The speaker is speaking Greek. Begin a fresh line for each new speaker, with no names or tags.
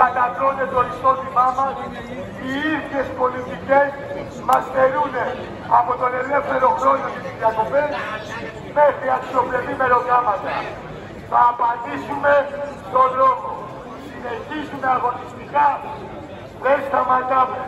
κατατρώνε το ιστότημά μας οι ίδιες πολιτικές μας στερούν από τον ελεύθερο χρόνο και τις διακοπές μέχρι αξιοπρεπή μεροκάματα. Θα απαντήσουμε στον δρόμο. Συνεχίζουμε αγωνιστικά, δεν σταματάμε.